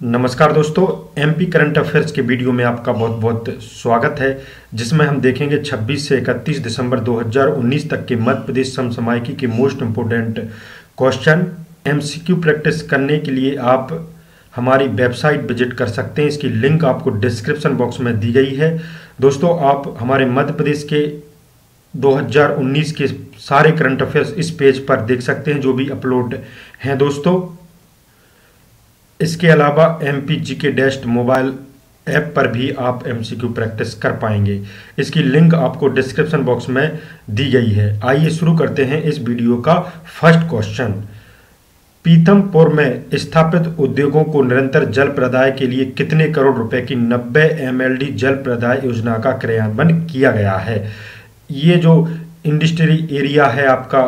नमस्कार दोस्तों MP current affairs के वीडियो में आपका बहुत बहुत स्वागत है, जिसमें हम देखेंगे 26 से 31 दिसंबर 2019 तक के मध्य प्रदेश समसामयिकी के most important question MCQ practice करने के लिए आप हमारी वेबसाइट विज़िट कर सकते हैं। इसकी लिंक आपको डिस्क्रिप्शन बॉक्स में दी गई है। दोस्तों, आप हमारे मध्य प्रदेश के 2019 के सारे करंट अफेयर्स इस पेज पर देख सकते हैं, जो भी अपलोड हैं। दोस्तों इसके अलावा एम पी जी के डेस्ट मोबाइल ऐप पर भी आप एम सी क्यू प्रैक्टिस कर पाएँगे। इसकी लिंक आपको डिस्क्रिप्शन बॉक्स में दी गई है। आइए शुरू करते हैं इस वीडियो का फ़र्स्ट क्वेश्चन पीतमपुर में स्थापित उद्योगों को निरंतर जल प्रदाय के लिए कितने करोड़ रुपए की 90 एम जल प्रदाय योजना का क्रियान्वयन किया गया है? ये जो इंडस्ट्री एरिया है आपका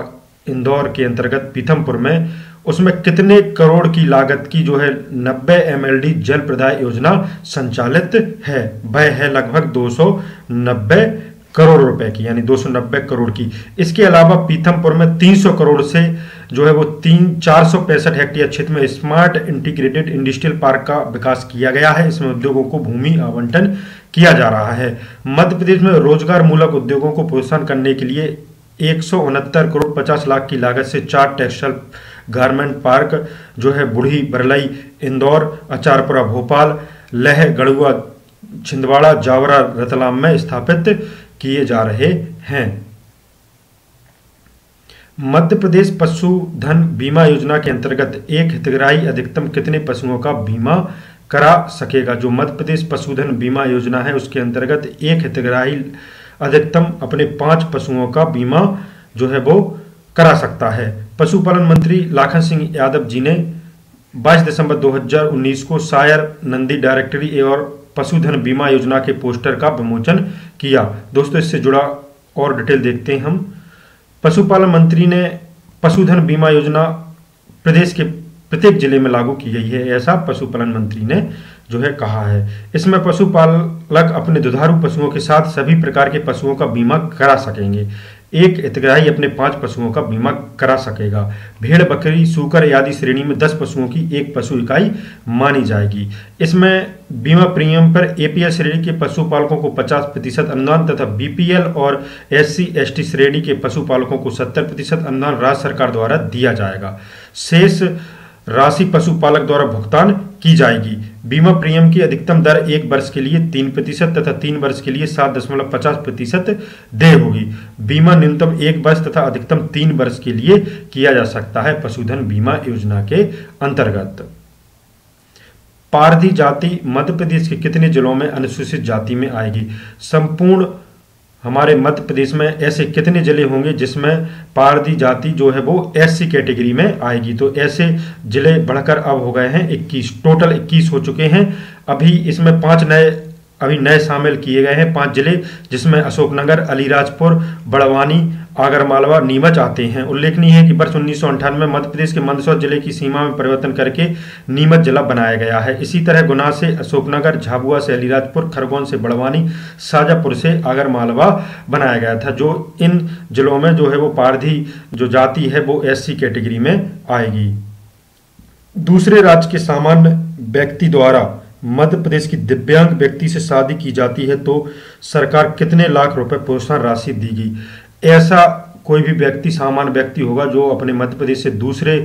इंदौर के अंतर्गत पीथमपुर में उसमें कितने करोड़ की लागत की जो है 90 एम जल प्रदाय योजना संचालित है? वह है लगभग 290 करोड़ रुपए की, यानी 290 करोड़ की। इसके अलावा पीथमपुर में 300 करोड़ से जो है वो तीन, चार सौ पैंसठ हेक्टेयर क्षेत्र में स्मार्ट इंटीग्रेटेड इंडस्ट्रियल पार्क का विकास किया गया है। इसमें उद्योगों को भूमि आवंटन किया जा रहा है। मध्य प्रदेश में रोज़गार मूलक उद्योगों को प्रोत्साहन करने के लिए एक सौ उनहत्तर करोड़ पचास लाख की लागत से चार टेक्सटाइल गारमेंट पार्क जो है बुढ़ी बरलई, इंदौर, अचारपुरा, भोपाल, लह गढ़ुआ छिंदवाड़ा, जावरा, रतलाम में स्थापित किए जा रहे हैं। मध्य प्रदेश पशुधन बीमा योजना के अंतर्गत एक हितग्राही अधिकतम कितने पशुओं का बीमा करा सकेगा? जो मध्य प्रदेश पशुधन बीमा योजना है, उसके अंतर्गत एक हितग्राही अधिकतम अपने पाँच पशुओं का बीमा जो है वो करा सकता है। पशुपालन मंत्री लाखन सिंह यादव जी ने 22 दिसंबर 2019 को सायर नंदी डायरेक्टरी और पशुधन बीमा योजना के पोस्टर का विमोचन किया। दोस्तों, इससे जुड़ा और डिटेल देखते हैं हम। पशुपालन मंत्री ने पशुधन बीमा योजना प्रदेश के प्रत्येक ज़िले में लागू की गई है, ऐसा पशुपालन मंत्री ने जो है कहा है। इसमें पशुपालक अपने दुधारू पशुओं के साथ सभी प्रकार के पशुओं का बीमा करा सकेंगे। एक हितग्राही अपने पाँच पशुओं का बीमा करा सकेगा। भेड़, बकरी, सूकर आदि श्रेणी में दस पशुओं की एक पशु इकाई मानी जाएगी। इसमें बीमा प्रीमियम पर एपीएल श्रेणी के पशुपालकों को 50 प्रतिशत अनुदान तथा बीपीएल और एससी एसटी श्रेणी के पशुपालकों को 70 प्रतिशत अनुदान राज्य सरकार द्वारा दिया जाएगा। शेष राशि पशुपालक द्वारा भुगतान की जाएगी। बीमा प्रीमियम की अधिकतम दर एक वर्ष के लिए तीन प्रतिशत तथा तीन वर्ष के लिए सात दशमलव पचास प्रतिशत दे होगी। बीमा न्यूनतम एक वर्ष तथा अधिकतम तीन वर्ष के लिए किया जा सकता है पशुधन बीमा योजना के अंतर्गत। पारधी जाति मध्य प्रदेश के कितने जिलों में अनुसूचित जाति में आएगी? संपूर्ण हमारे मध्य प्रदेश में ऐसे कितने ज़िले होंगे जिसमें पारदी जाति जो है वो एससी कैटेगरी में आएगी? तो ऐसे ज़िले बढ़कर अब हो गए हैं 21 टोटल 21 हो चुके हैं। अभी इसमें पाँच नए, अभी नए शामिल किए गए हैं पाँच ज़िले, जिसमें अशोकनगर, अलीराजपुर, बड़वानी आगरमालवा नीमच आते हैं। उल्लेखनीय है कि वर्ष उन्नीस में मध्य प्रदेश के मंदसौर ज़िले की सीमा में परिवर्तन करके नीमच जिला बनाया गया है। इसी तरह गुना से अशोकनगर, झाबुआ से अलीराजपुर, खरगोन से बड़वानी, शाजापुर से आगरमालवा बनाया गया था। जो इन जिलों में जो है वो पारधी जो जाति है वो एससी कैटेगरी में आएगी। दूसरे राज्य के सामान्य व्यक्ति द्वारा मध्य प्रदेश की दिव्यांग व्यक्ति से शादी की जाती है तो सरकार कितने लाख रुपए प्रोत्साहन राशि देगी? ऐसा कोई भी व्यक्ति, सामान्य व्यक्ति होगा जो अपने मध्य प्रदेश से दूसरे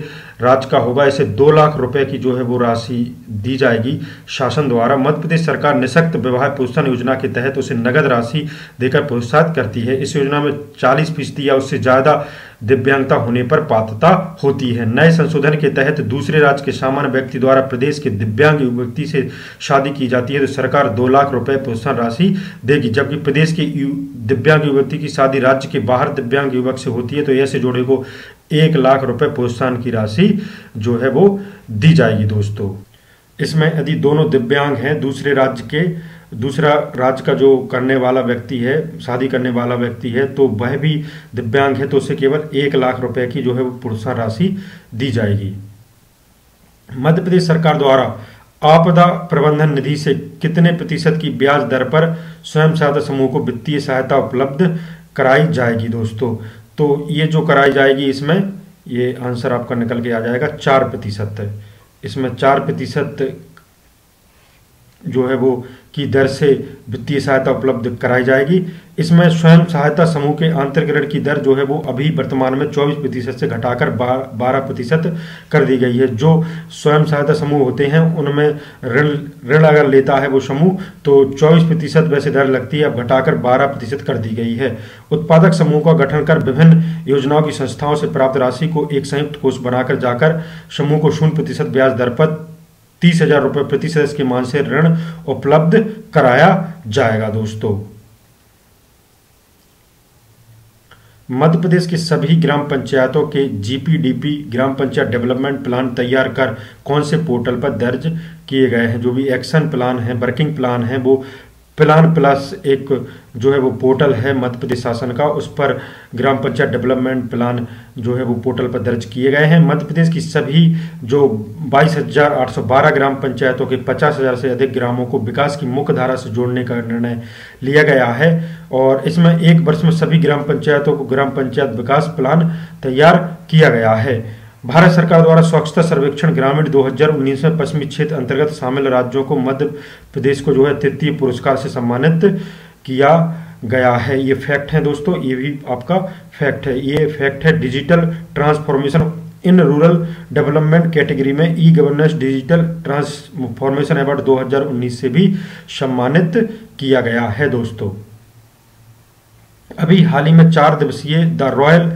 राज्य का होगा ऐसे दो लाख रुपए की जो है वो राशि दी जाएगी शासन द्वारा। मध्य प्रदेश सरकार निशक्त विवाह प्रोत्साहन योजना के तहत उसे नगद राशि देकर प्रोत्साहित करती है। इस योजना में चालीस फ़ीसदी या उससे ज़्यादा दिव्यांगता होने पर पात्रता होती है। नए संशोधन के तहत दूसरे राज्य के सामान्य व्यक्ति द्वारा प्रदेश के दिव्यांग व्यक्ति से शादी की जाती है तो सरकार दो लाख रुपए प्रोत्साहन राशि देगी, जबकि प्रदेश के दिव्यांग युवती की शादी राज्य के बाहर दिव्यांग युवक से होती है तो ऐसे जोड़े को एक लाख रुपए प्रोत्साहन की राशि जो है वो दी जाएगी दोस्तों। इसमें यदि दोनों दिव्यांग हैं, दूसरे राज्य के दूसरा राज्य का जो करने वाला व्यक्ति है, शादी करने वाला व्यक्ति है तो वह भी दिव्यांग है तो उसे केवल एक लाख रुपए की जो है वो प्रोत्साहन राशि दी जाएगी। मध्य प्रदेश सरकार द्वारा आपदा प्रबंधन निधि से कितने प्रतिशत की ब्याज दर पर स्वयं सहायता समूह को वित्तीय सहायता उपलब्ध कराई जाएगी दोस्तों? तो ये जो कराई जाएगी इसमें, ये आंसर आपका निकल के आ जाएगा चार प्रतिशत। इसमें चार प्रतिशत जो है वो की दर से वित्तीय सहायता उपलब्ध कराई जाएगी। इसमें स्वयं सहायता समूह के आंतरिक ऋण की दर जो है वो अभी वर्तमान में 24 प्रतिशत से घटाकर 12 प्रतिशत कर दी गई है। जो स्वयं सहायता समूह होते हैं, उनमें ऋण ऋण अगर लेता है वो समूह तो 24 प्रतिशत वैसे दर लगती है, अब घटाकर 12 प्रतिशत कर दी गई है। उत्पादक समूह का गठन कर विभिन्न योजनाओं की संस्थाओं से प्राप्त राशि को एक संयुक्त कोष बनाकर जाकर समूह को शून्य प्रतिशत ब्याज दर पर तीस हज़ार रुपए प्रति सदस्य के मान से ऋण उपलब्ध कराया जाएगा, दोस्तों। मध्य प्रदेश के सभी ग्राम पंचायतों के GPDP gram panchayat development plan तैयार कर कौन से पोर्टल पर दर्ज किए गए हैं? जो भी एक्शन प्लान है, वर्किंग प्लान है, वो प्लान प्लस एक जो है वो पोर्टल है मध्य प्रदेश शासन का, उस पर ग्राम पंचायत डेवलपमेंट प्लान जो है वो पोर्टल पर दर्ज किए गए हैं। मध्य प्रदेश की सभी जो बाईस हज़ार आठ सौ बारह ग्राम पंचायतों के पचास हज़ार से अधिक ग्रामों को विकास की मुख्य धारा से जोड़ने का निर्णय लिया गया है और इसमें एक वर्ष में सभी ग्राम पंचायतों को ग्राम पंचायत विकास प्लान तैयार किया गया है। भारत सरकार द्वारा स्वच्छता सर्वेक्षण ग्रामीण 2019 में पश्चिमी क्षेत्र अंतर्गत शामिल राज्यों को मध्य प्रदेश को जो है तृतीय पुरस्कार से सम्मानित किया गया है। ये फैक्ट है दोस्तों, ये भी आपका फैक्ट है। ये फैक्ट है digital transformation in rural development category में e governance digital transformation award 2019 से भी सम्मानित किया गया है दोस्तों। अभी हाल ही में चार दिवसीय the royal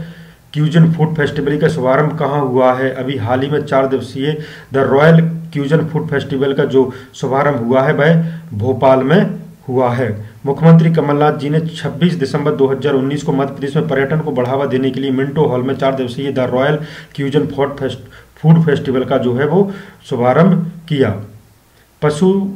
cuisine food festival का शुभारंभ कहाँ हुआ है? अभी हाल ही में चार दिवसीय the royal cuisine food festival का जो शुभारंभ हुआ है, वह भोपाल में हुआ है। मुख्यमंत्री कमलनाथ जी ने 26 दिसंबर 2019 को मध्य प्रदेश में पर्यटन को बढ़ावा देने के लिए मिंटो हॉल में चार दिवसीय the royal cuisine food fest food festival का जो है, वो शुभारंभ किया। पशु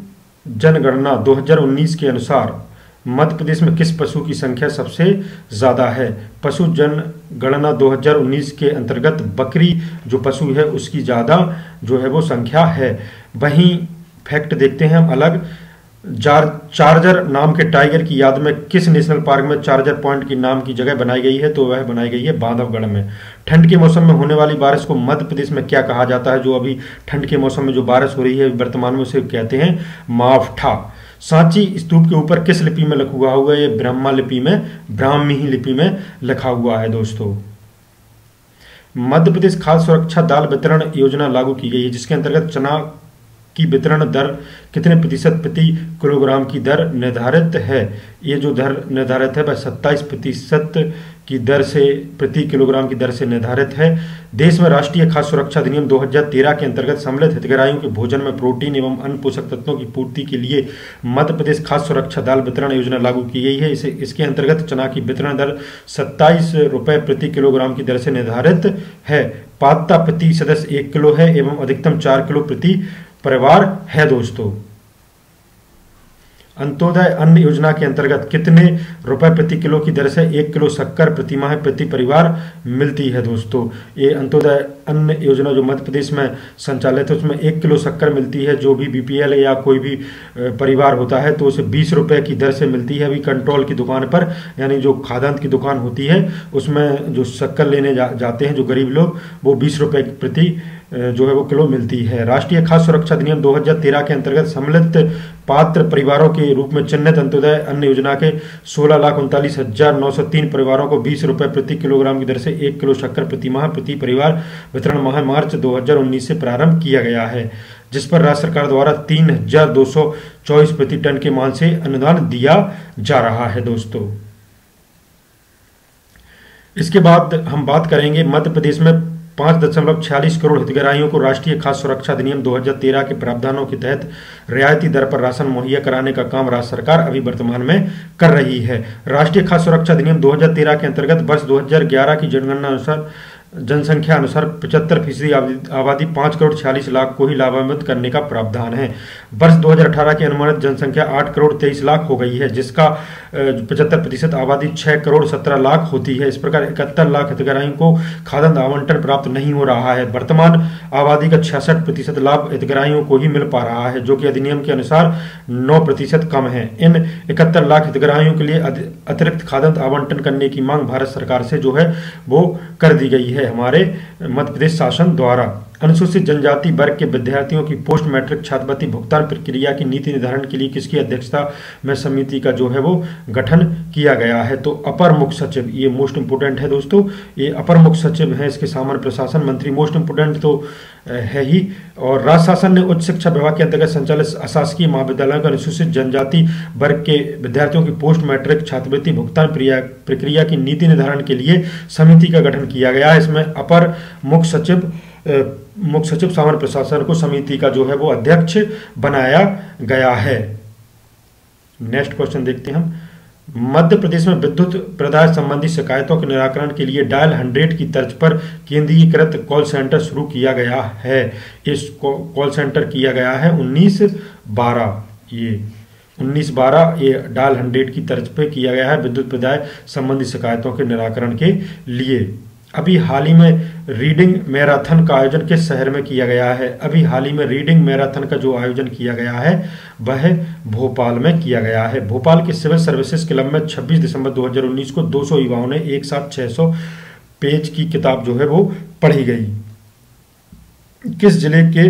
जनगणना 2019 के अनुसार मध्य प्रदेश में किस पशु की संख्या सबसे ज़्यादा है? पशु जन गणना 2019 के अंतर्गत बकरी जो पशु है, उसकी ज़्यादा जो है वो संख्या है। वहीं फैक्ट देखते हैं हम अलग। जार, चार्जर नाम के टाइगर की याद में किस नेशनल पार्क में चार्जर पॉइंट की नाम की जगह बनाई गई है? तो वह बनाई गई है बांधवगढ़ में। ठंड के मौसम में होने वाली बारिश को मध्य प्रदेश में क्या कहा जाता है? जो अभी ठंड के मौसम में जो बारिश हो रही है, वर्तमान में उसे कहते हैं मावठा। सांची स्तूप के ऊपर किस लिपि में लिखा हुआ होगा ये ब्रह्मा लिपि में, ब्राह्मी लिपि में लिखा हुआ है दोस्तों। मध्य प्रदेश खाद्य सुरक्षा दाल वितरण योजना लागू की गई है, जिसके अंतर्गत चना की वितरण दर कितने प्रतिशत प्रति किलोग्राम की दर निर्धारित है? ये जो दर निर्धारित है, वह सत्ताईस प्रतिशत की दर से, प्रति किलोग्राम की दर से निर्धारित है। देश में राष्ट्रीय खाद्य सुरक्षा अधिनियम 2013 के अंतर्गत सम्मिलित हितग्राहियों के भोजन में प्रोटीन एवं अन्य पोषक तत्वों की पूर्ति के लिए मध्य प्रदेश खाद्य सुरक्षा दाल वितरण योजना लागू की गई है। इसे, इसके अंतर्गत चना की वितरण दर सत्ताईस रुपए प्रति किलोग्राम की दर से निर्धारित है। पात्रता प्रति सदस्य एक किलो है एवं अधिकतम चार किलो प्रति परिवार है, दोस्तों। अंत्योदय अन्न योजना के अंतर्गत कितने रुपए प्रति किलो की दर से एक किलो शक्कर प्रति माह प्रति परिवार मिलती है दोस्तों? ये अंत्योदय अन्न योजना जो मध्य प्रदेश में संचालित है उसमें एक किलो शक्कर मिलती है जो भी बीपीएल या कोई भी परिवार होता है तो उसे बीस रुपए की दर से मिलती है अभी कंट्रोल की दुकान पर यानी जो खादांत की दुकान होती है उसमें जो शक्कर लेने जा, जाते हैं जो गरीब लोग वो बीस रुपए प्रति जो है वो किलो मिलती है। राष्ट्रीय खाद्य सुरक्षा अधिनियम 2013 के अंतर्गत सम्मिलित पात्र परिवारों के रूप में चिन्हित अंत्योदय अन्य योजना के सोलह लाख उनतालीस हज़ार नौ सौ तीन परिवारों को बीस रुपए प्रति किलोग्राम की दर से एक किलो शक्कर प्रति माह प्रति परिवार वितरण माह मार्च 2019 से प्रारंभ किया गया है, जिस पर राज्य सरकार द्वारा तीन हज़ार दो सौ चौबीस प्रति टन के मान से अनुदान दिया जा रहा है दोस्तों। इसके बाद हम बात करेंगे मध्य प्रदेश में पाँच दशमलव छियालीस करोड़ हितग्राहियों को राष्ट्रीय खाद्य सुरक्षा अधिनियम 2013 के प्रावधानों के तहत रियायती दर पर राशन मुहैया कराने का काम राज्य सरकार अभी वर्तमान में कर रही है। राष्ट्रीय खाद्य सुरक्षा अधिनियम 2013 के अंतर्गत वर्ष 2011 की जनगणना अनुसार, जनसंख्या अनुसार पचहत्तर फ़ीसदी आबादी पाँच करोड़ छियालीस लाख को ही लाभान्वित करने का प्रावधान है। वर्ष 2018 की अनुमानित जनसंख्या आठ करोड़ तेईस लाख हो गई है, जिसका पचहत्तर प्रतिशत आबादी छः करोड़ सत्रह लाख होती है। इस प्रकार इकहत्तर लाख हितग्राहियों को खाद्यान्न आवंटन प्राप्त नहीं हो रहा है। वर्तमान आबादी का छियासठ प्रतिशत लाभ हितग्राहियों को ही मिल पा रहा है, जो कि अधिनियम के अनुसार नौ प्रतिशत कम है। इन इकहत्तर लाख हितग्राहियों के लिए अतिरिक्त खाद्यान्न आवंटन करने की मांग भारत सरकार से जो है, वो कर दी गई है है। हमारे मध्य प्रदेश शासन द्वारा। अनुसूचित जनजाति वर्ग के विद्यार्थियों की पोस्ट मैट्रिक छात्रवृत्ति भुगतान प्रक्रिया की नीति निर्धारण के लिए किसकी अध्यक्षता में समिति का जो है वो गठन किया गया है? तो अपर मुख्य सचिव, ये मोस्ट इंपोर्टेंट है दोस्तों, ये अपर मुख्य सचिव है इसके सामान्य प्रशासन मंत्री मोस्ट इंपोर्टेंट तो है ही। और राज्य शासन ने उच्च शिक्षा विभाग के अंतर्गत संचालित अशासकीय महाविद्यालयों का अनुसूचित जनजाति वर्ग के विद्यार्थियों की पोस्ट मैट्रिक छात्रवृत्ति भुगतान प्रक्रिया की नीति निर्धारण के लिए समिति का गठन किया गया है। इसमें अपर मुख्य सचिव मुख्य सचिव सामान्य प्रशासन को समिति का जो है वो अध्यक्ष बनाया गया है। नेक्स्ट क्वेश्चन देखते हैं हम। मध्य प्रदेश में विद्युत प्रदाय संबंधी शिकायतों के निराकरण के लिए डायल हंड्रेड की तर्ज पर केंद्रीकृत कॉल सेंटर शुरू किया गया है। इस कॉल सेंटर किया गया है उन्नीस बारह। ये उन्नीस बारह ये डायल हंड्रेड की तर्ज पर किया गया है विद्युत प्रदाय संबंधी शिकायतों के निराकरण के लिए। अभी हाल ही में रीडिंग मैराथन का आयोजन किस शहर में किया गया है? अभी हाल ही में रीडिंग मैराथन का जो आयोजन किया गया है, वह भोपाल में किया गया है। भोपाल के सिविल सर्विसेज़ क्लब में 26 दिसंबर 2019 को 200 युवाओं ने एक साथ 600 पेज की किताब जो है वो पढ़ी गई। किस ज़िले के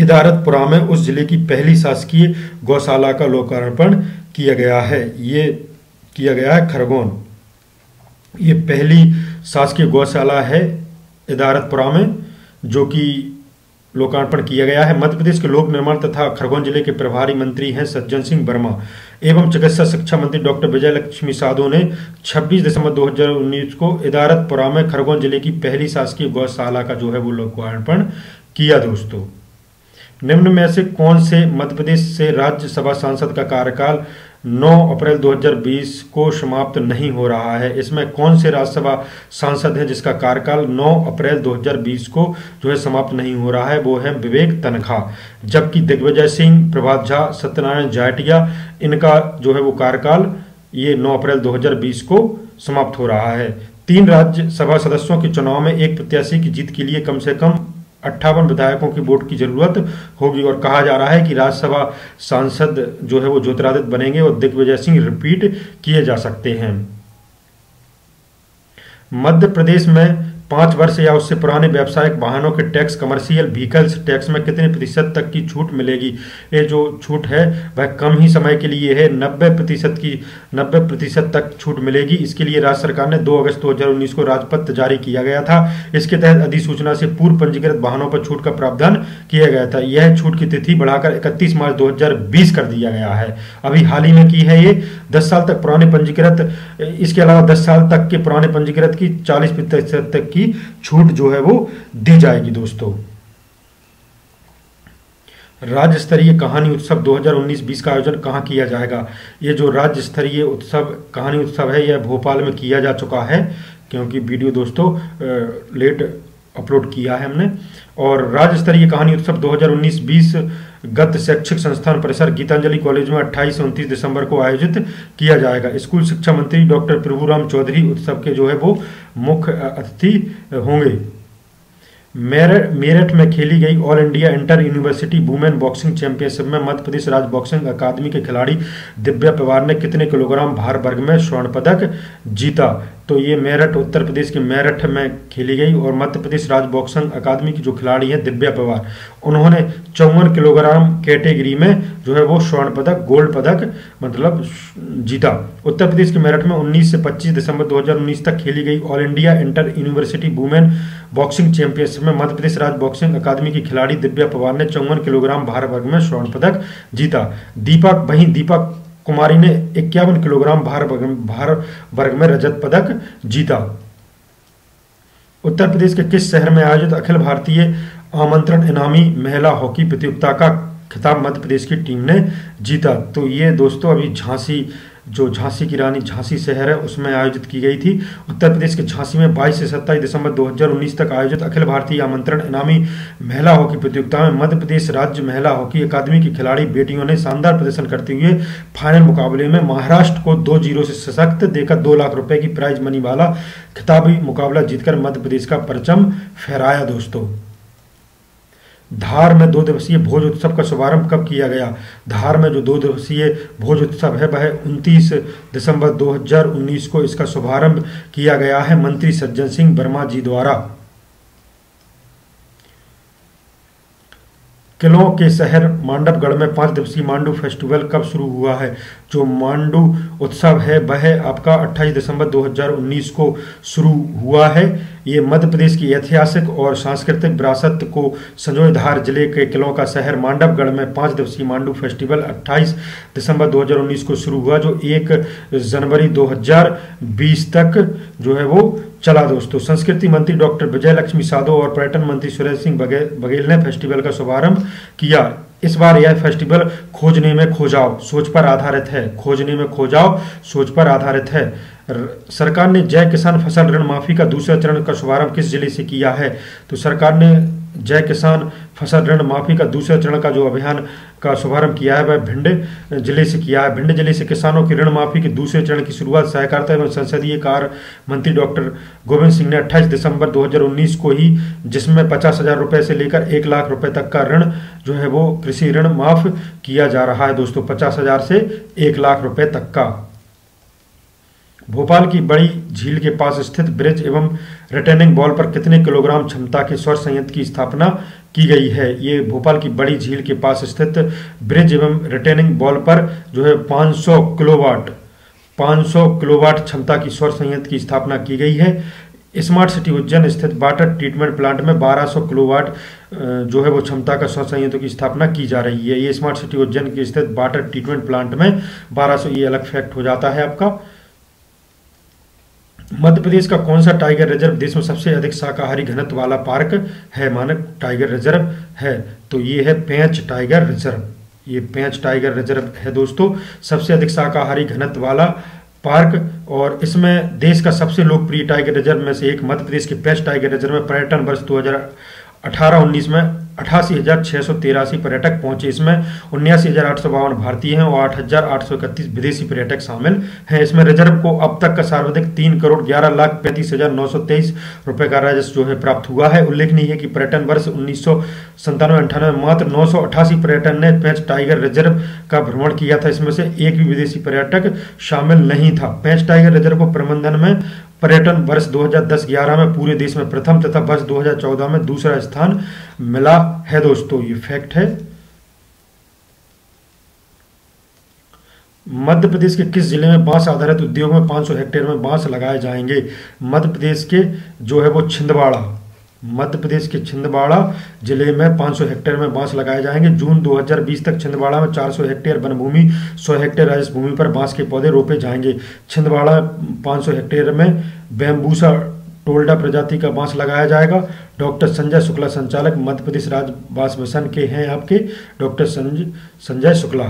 इदारतपुरा में उस ज़िले की पहली शासकीय गौशाला का लोकार्पण किया गया है? ये किया गया है खरगोन। ये पहली शासकीय गौशाला है इदारतपुरा में, जो कि लोकार्पण किया गया है। मध्य प्रदेश के लोक निर्माण तथा खरगोन ज़िले के प्रभारी मंत्री हैं सज्जन सिंह वर्मा एवं चिकित्सा शिक्षा मंत्री डॉक्टर विजय लक्ष्मी साधु ने 26 दिसंबर 2019 को इदारतपुरा में खरगोन ज़िले की पहली शासकीय गौशाला का जो है वो लोकार्पण किया। दोस्तों, निम्न में से कौन से मध्य प्रदेश से राज्यसभा सांसद का कार्यकाल 9 अप्रैल 2020 को समाप्त नहीं हो रहा है। इसमें कौन से राज्यसभा सांसद हैं जिसका कार्यकाल 9 अप्रैल 2020 को जो है समाप्त नहीं हो रहा है, वो है विवेक तनखा, जबकि दिग्विजय सिंह, प्रभात झा, सत्यनारायण जाटिया इनका जो है वो कार्यकाल ये 9 अप्रैल 2020 को समाप्त हो रहा है। तीन राज्यसभा सदस्यों के चुनाव में एक प्रत्याशी की जीत के लिए कम से कम अट्ठावन विधायकों की वोट की ज़रूरत होगी और कहा जा रहा है कि राज्यसभा सांसद जो है वो ज्योतिरादित्य बनेंगे और दिग्विजय सिंह रिपीट किए जा सकते हैं। मध्य प्रदेश में पाँच वर्ष या उससे पुराने व्यावसायिक वाहनों के टैक्स, कमर्शियल व्हीकल्स टैक्स में कितने प्रतिशत तक की छूट मिलेगी? ये जो छूट है, वह कम ही समय के लिए है। नब्बे प्रतिशत की, नब्बे प्रतिशत तक छूट मिलेगी। इसके लिए राज्य सरकार ने 2 अगस्त 2019 को राजपत्र जारी किया गया था। इसके तहत अधिसूचना से पूर्व पंजीकृत वाहनों पर छूट का प्रावधान किया गया था। यह छूट की तिथि बढ़ाकर इकतीस मार्च दो हज़ार बीस कर दिया गया है। अभी हाल ही में की है ये। दस साल तक पुराने पंजीकृत, इसके अलावा दस साल तक के पुराने पंजीकृत की, चालीस प्रतिशत तक की छूट जो है वो दी जाएगी दोस्तों। राज्य स्तरीय कहानी उत्सव 2019-20 का आयोजन कहाँ किया जाएगा? ये जो राज्य स्तरीय उत्सव, कहानी उत्सव है, यह भोपाल में किया जा चुका है, क्योंकि वीडियो दोस्तों लेट अपलोड किया है हमने। और राज्य स्तरीय कहानी उत्सव 2019-20 गत शैक्षिक संस्थान परिसर गीतांजलि कॉलेज में 28 से उनतीस दिसंबर को आयोजित किया जाएगा। स्कूल शिक्षा मंत्री डॉक्टर प्रभुराम चौधरी उत्सव के जो है वो मुख्य अतिथि होंगे। मेरठ में खेली गई all India inter university women boxing championship में मध्य प्रदेश राज्य बॉक्सिंग अकादमी के खिलाड़ी दिव्या पवार ने कितने किलोग्राम भार वर्ग में स्वर्ण पदक जीता? तो ये मेरठ, उत्तर प्रदेश के मेरठ में खेली गई और मध्य प्रदेश राज्य बॉक्सिंग अकादमी की जो खिलाड़ी हैं दिव्या पवार, उन्होंने चौवन किलोग्राम कैटेगरी में जो है वो स्वर्ण पदक गोल्ड पदक मतलब जीता। उत्तर प्रदेश के मेरठ में 19 से 25 दिसंबर 2019 तक खेली गई all India inter university women boxing championship में मध्य प्रदेश राज्य बॉक्सिंग अकादमी की खिलाड़ी दिव्या पवार ने चौवन किलोग्राम भार वर्ग में स्वर्ण पदक जीता। दीपक वहीं दीपक कुमारी ने इक्यावन किलोग्राम भार भार वर्ग में रजत पदक जीता। उत्तर प्रदेश के किस शहर में आयोजित अखिल भारतीय आमंत्रण इनामी महिला हॉकी प्रतियोगिता का खिताब मध्य प्रदेश की टीम ने जीता? तो ये दोस्तों, अभी झांसी जो झांसी की रानी झांसी शहर है, उसमें आयोजित की गई थी। उत्तर प्रदेश के झांसी में 22 से 27 दिसंबर 2019 तक आयोजित अखिल भारतीय आमंत्रण इनामी महिला हॉकी प्रतियोगिता में मध्य प्रदेश राज्य महिला हॉकी अकादमी की खिलाड़ी बेटियों ने शानदार प्रदर्शन करते हुए फाइनल मुकाबले में महाराष्ट्र को दो ज़ीरो से सशक्त देकर दो लाख रुपए की प्राइज मनी वाला खिताबी मुकाबला जीतकर मध्य प्रदेश का परचम फहराया, दोस्तों। धार में दो दिवसीय भोज उत्सव का शुभारंभ कब किया गया? धार में जो दो दिवसीय भोज उत्सव है, वह 29 दिसंबर 2019 को इसका शुभारंभ किया गया है, मंत्री सज्जन सिंह वर्मा जी द्वारा। किलों के शहर मांडवगढ़ में पाँच दिवसीय मांडू फेस्टिवल कब शुरू हुआ है? जो मांडू उत्सव है। वह आपका 28 दिसंबर 2019 को शुरू हुआ है। ये मध्य प्रदेश की ऐतिहासिक और सांस्कृतिक विरासत को संजोए धार ज़िले के किलों का शहर मांडवगढ़ में पाँच दिवसीय मांडू फेस्टिवल 28 दिसंबर 2019 को शुरू हुआ, जो एक जनवरी 2020 तक जो है वो चला। दोस्तों, संस्कृति मंत्री डॉक्टर विजय लक्ष्मी साधो और पर्यटन मंत्री सुरेश सिंह बघेल ने फेस्टिवल का शुभारंभ किया। इस बार यह फेस्टिवल खोजने में खोजाओ सोच पर आधारित है। खोजने में खोजाओ सोच पर आधारित है। सरकार ने जय किसान फ़सल ऋण माफ़ी का दूसरे चरण का शुभारंभ किस ज़िले से किया है? तो सरकार ने जय किसान फ़सल ऋण माफ़ी का दूसरे चरण का जो अभियान का शुभारंभ किया है, वह भिंड ज़िले से किया है। भिंड ज़िले से किसानों की ऋण माफ़ी के दूसरे चरण की शुरुआत सहकारिता एवं संसदीय कार्य मंत्री डॉक्टर गोविंद सिंह ने 28 दिसंबर 2019 को ही, जिसमें पचास हज़ार रुपए से लेकर एक लाख रुपए तक का ऋण जो है, वो कृषि ऋण माफ़ किया जा रहा है। दोस्तों, पचास हज़ार से एक लाख रुपए तक का। भोपाल की बड़ी झील के पास स्थित ब्रिज एवं रिटर्निंग बॉल पर कितने किलोग्राम क्षमता के सौर संयंत्र की स्थापना की गई है? ये भोपाल की बड़ी झील के पास स्थित ब्रिज एवं रिटर्निंग बॉल पर जो है 500 किलोवाट 500 किलोवाट क्षमता की सौर संयंत्र की स्थापना की गई है। स्मार्ट सिटी उज्जैन स्थित वाटर ट्रीटमेंट प्लांट में 1200 किलोवाट जो है वो क्षमता का सौर संयंत्र की स्थापना की जा रही है। ये स्मार्ट सिटी उज्जैन के स्थित वाटर ट्रीटमेंट प्लांट में 1200 ये अलग फैक्ट हो जाता है आपका। मध्य प्रदेश का कौन सा टाइगर रिज़र्व देश में सबसे अधिक शाकाहारी घनत्व वाला पार्क है मानक? टाइगर रिज़र्व है। तो ये है पैंच टाइगर रिज़र्व। ये पैंच टाइगर रिज़र्व है दोस्तों, सबसे अधिक शाकाहारी घनत्व वाला पार्क। और इसमें देश का सबसे लोकप्रिय टाइगर रिज़र्व में से एक मध्य प्रदेश के पैंच टाइगर रिज़र्व में पर्यटन वर्ष 2018 19 में अठासी पर्यटक पहुँचे। इसमें उन्यासी भारतीय हैं और आठ हज़ार आठ सौ इकतीस विदेशी पर्यटक शामिल हैं। इसमें रिज़र्व को अब तक का सर्वाधिक तीन करोड़ ग्यारह लाख पैंतीस हज़ार नौ सौ तेईस रुपए का राजस्व जो है प्राप्त हुआ है। उल्लेखनीय है कि पर्यटन वर्ष उन्नीस सौ संतानवे अंठानवे मात्र नौ सौ अठासी पर्यटन ने पेंच टाइगर रिज़र्व का भ्रमण किया था। इसमें से एक भी विदेशी पर्यटक शामिल नहीं था। पेंच टाइगर रिज़र्व को प्रबंधन में पर्यटन वर्ष 2010-11 में पूरे देश में प्रथम तथा वर्ष 2014 में दूसरा स्थान मिला है दोस्तों, ये फैक्ट है। मध्य प्रदेश के किस ज़िले में बाँस आधारित उद्योग में 500 हेक्टेयर में बाँस लगाए जाएँगे? मध्य प्रदेश के जो है वो छिंदवाड़ा। मध्य प्रदेश के छिंदवाड़ा ज़िले में 500 हेक्टेयर में बाँस लगाए जाएँगे। जून 2020 तक छिंदवाड़ा में 400 हेक्टेयर वन भूमि 100 हेक्टेयर राजस्व भूमि पर बाँस के पौधे रोपे जाएँगे। छिंदवाड़ा 500 हेक्टेयर में बैम्बूसा टोल्डा प्रजाति का बाँस लगाया जाएगा। डॉक्टर संजय शुक्ला संचालक मध्य प्रदेश राज्य बाँस मिशन के हैं आपके। डॉक्टर संजय शुक्ला।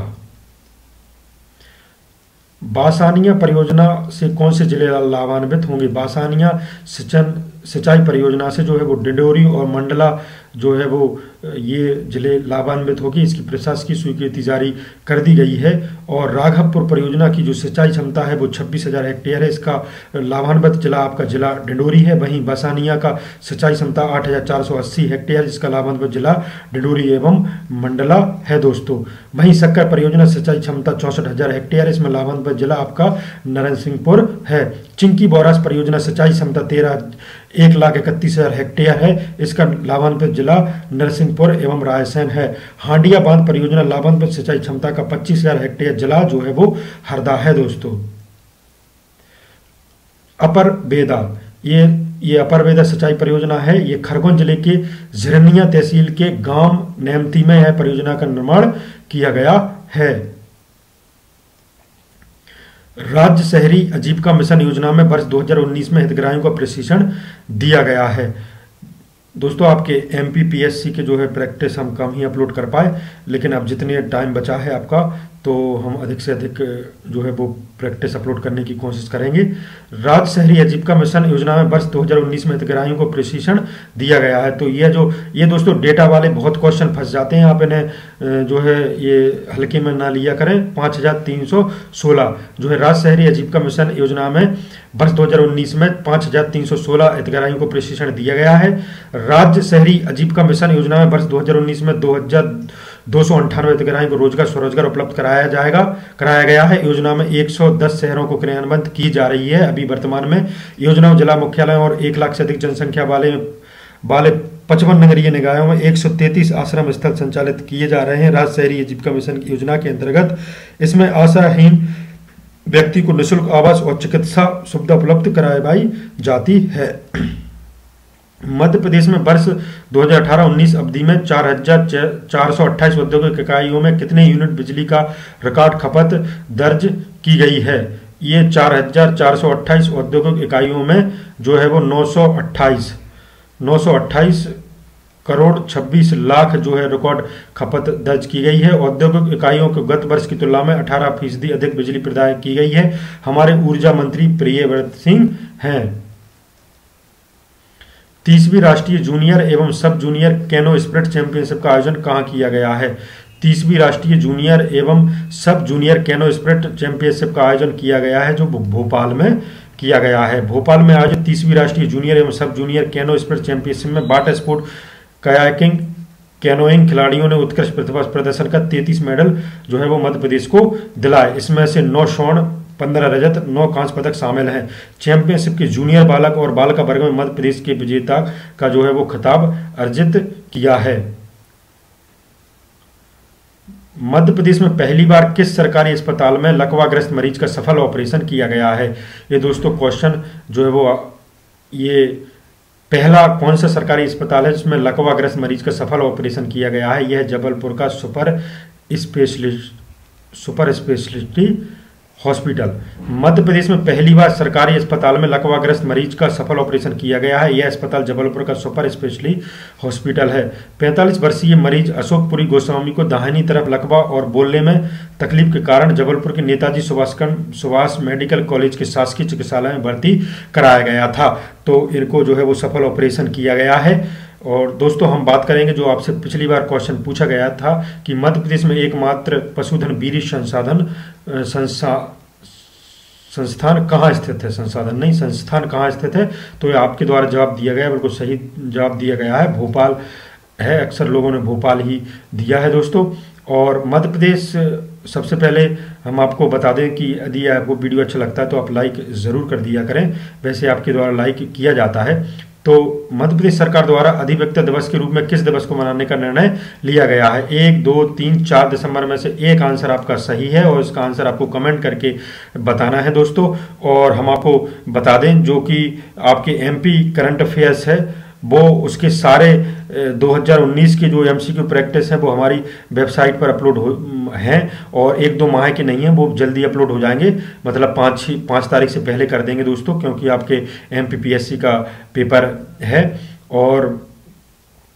बासानिया परियोजना से कौन से ज़िले लाभान्वित होंगे? बासानिया सिंचाई परियोजना से जो है वो डिंडोरी और मंडला जो है वो ये ज़िले लाभान्वित होगी, इसकी प्रशासकीय स्वीकृति जारी कर दी गई है और राघवपुर परियोजना की जो सिंचाई क्षमता है वो छब्बीस हज़ार हेक्टेयर है। इसका लाभान्वित जिला आपका जिला डिंडोरी है। वहीं बसानिया का सिंचाई क्षमता आठ हज़ार चार सौ अस्सी हेक्टेयर जिसका लाभान्वित जिला डिंडोरी एवं मंडला है दोस्तों। वहीं शक्कर परियोजना सिंचाई क्षमता चौसठ हज़ार हेक्टेयर इसमें लाभान्वित जिला आपका नरन सिंहपुर है। चिंकी बोरास परियोजना सिंचाई क्षमता तेरह एक लाख इकतीस हज़ार हेक्टेयर है। इसका लाभान्वित जिला नरसिंहपुर एवं रायसेन है। हांडिया बाँध परियोजना लाभान्वित सिंचाई क्षमता का पच्चीस हज़ार हेक्टेयर जिला जो है वो हरदा है दोस्तों। अपर बेदा, ये ये अपर वेदा सिंचाई परियोजना है। ये खरगोन ज़िले के झरनिया तहसील के गाँव नेमती में यह परियोजना का निर्माण किया गया है। राज्य शहरी आजीविका मिशन योजना में वर्ष 2019 में हितग्राहियों को प्रशिक्षण दिया गया है। दोस्तों, आपके एम के जो है प्रैक्टिस हम कम ही अपलोड कर पाए, लेकिन अब जितने टाइम बचा है आपका तो हम अधिक से अधिक जो है वो प्रैक्टिस अपलोड करने की कोशिश करेंगे। राज्य शहरी आजीविका मिशन योजना में वर्ष 2019 में हितग्राहियों को प्रशिक्षण दिया गया है। तो ये जो, ये दोस्तों डेटा वाले बहुत क्वेश्चन फंस जाते हैं। आप इन्हें जो है ये हल्के में ना लिया करें। पाँच हज़ार तीन सौ सोलह, जो है राज्य शहरी आजीविका मिशन योजना में वर्ष 2019 में पाँच हज़ार तीन सौ सोलह हितग्राहियों को प्रशिक्षण दिया गया है। राज्य शहरी आजीविका मिशन योजना में वर्ष 2019 में दो हज़ार दो सौ अंठानवे हितग्राहियों को रोज़गार, स्वरोजगार उपलब्ध कराया जाएगा। कराया गया है। योजना में 110 शहरों को क्रियान्वित की जा रही है। अभी वर्तमान में योजना जिला मुख्यालय और एक लाख से अधिक जनसंख्या वाले वाले पचपन नगरीय निकायों में 133 आश्रम स्थल संचालित किए जा रहे हैं। राज्य शहरी आजीविका मिशन की योजना के अंतर्गत इसमें आशाहीन व्यक्ति को निःशुल्क आवास और चिकित्सा सुविधा उपलब्ध कराई जाती है। मध्य प्रदेश में वर्ष 2018-19 अवधि में चार हज़ार चार सौ अट्ठाईस औद्योगिक इकाइयों में कितने यूनिट बिजली का रिकॉर्ड खपत दर्ज की गई है? ये चार हज़ार चार सौ अट्ठाईस औद्योगिक इकाइयों में जो है वो नौ सौ अट्ठाईस, नौ सौ अट्ठाईस करोड़ 26 लाख जो है रिकॉर्ड खपत दर्ज की गई है। औद्योगिक इकाइयों को गत वर्ष की तुलना में 18 फ़ीसदी अधिक बिजली प्रदाय की गई है। हमारे ऊर्जा मंत्री प्रियव्रत सिंह हैं। तीसवीं राष्ट्रीय जूनियर एवं सब जूनियर कैनो स्प्रिट चैंपियनशिप का आयोजन कहाँ किया गया है? तीसवीं राष्ट्रीय जूनियर एवं सब जूनियर कैनो स्प्रिट चैंपियनशिप का आयोजन किया गया है, जो भोपाल में किया गया है। भोपाल में आयोजित तीसवीं राष्ट्रीय जूनियर एवं सब जूनियर कैनो स्प्रिट चैंपियनशिप में बाटा स्पोर्ट कयाकिंग कैनोइंग खिलाड़ियों ने उत्कृष्ट प्रतिभा प्रदर्शन का 33 मेडल जो है वो मध्य प्रदेश को दिलाए। इसमें से नौ स्वर्ण पंद्रह रजत, नौ कांस्य पदक शामिल हैं। चैंपियनशिप के जूनियर बालक और बालका वर्ग में मध्य प्रदेश के विजेता का जो है वो खिताब अर्जित किया है। मध्य प्रदेश में पहली बार किस सरकारी अस्पताल में लकवाग्रस्त मरीज़ का सफल ऑपरेशन किया गया है? ये दोस्तों क्वेश्चन जो है वो, ये पहला कौन सा सरकारी अस्पताल है जिसमें लकवाग्रस्त मरीज़ का सफल ऑपरेशन किया गया है? यह जबलपुर का super specialist, super speciality hospital. Madhya Pradesh में पहली बार सरकारी अस्पताल में लकवाग्रस्त मरीज़ का सफल ऑपरेशन किया गया है। यह अस्पताल जबलपुर का सुपर स्पेशली हॉस्पिटल है। 45 वर्षीय मरीज़ अशोकपुरी गोस्वामी को दाहिनी तरफ़ लकवा और बोलने में तकलीफ़ के कारण जबलपुर के नेताजी सुभाषकंड सुभाष मेडिकल कॉलेज के शासकीय चिकित्सालय में भर्ती कराया गया था। तो इनको जो है वो सफल ऑपरेशन किया गया है। और दोस्तों, हम बात करेंगे जो आपसे पिछली बार क्वेश्चन पूछा गया था कि मध्य प्रदेश में एकमात्र पशुधन बीरी संसाधन संसा, संस्थान कहाँ स्थित है? संसाधन नहीं, संस्थान कहाँ स्थित है? तो ये आपके द्वारा जवाब दिया गया है बिल्कुल सही जवाब दिया गया है। भोपाल है, अक्सर लोगों ने भोपाल ही दिया है दोस्तों। और मध्य प्रदेश, सबसे पहले हम आपको बता दें कि यदि आपको वीडियो अच्छा लगता है तो आप लाइक ज़रूर कर दिया करें। वैसे आपके द्वारा लाइक किया जाता है। तो मध्य प्रदेश सरकार द्वारा अधिवक्ता दिवस के रूप में किस दिवस को मनाने का निर्णय लिया गया है? एक, दो, तीन, चार दिसंबर में से एक आंसर आपका सही है और इसका आंसर आपको कमेंट करके बताना है दोस्तों। और हम आपको बता दें जो कि आपके एमपी करंट अफेयर्स है, वो उसके सारे 2019 की जो एमसीक्यू प्रैक्टिस है, वो हमारी वेबसाइट पर अपलोड हो हैं और एक दो माह के नहीं हैं, वो जल्दी अपलोड हो जाएँगे। मतलब पाँच पाँच तारीख से पहले कर देंगे दोस्तों, क्योंकि आपके एमपीपीएससी का पेपर है। और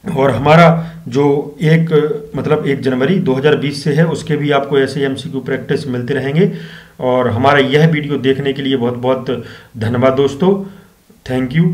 और हमारा जो एक मतलब एक जनवरी 2020 से है, उसके भी आपको ऐसे एम प्रैक्टिस मिलते रहेंगे। और हमारा यह वीडियो देखने के लिए बहुत बहुत धन्यवाद दोस्तों। Thank you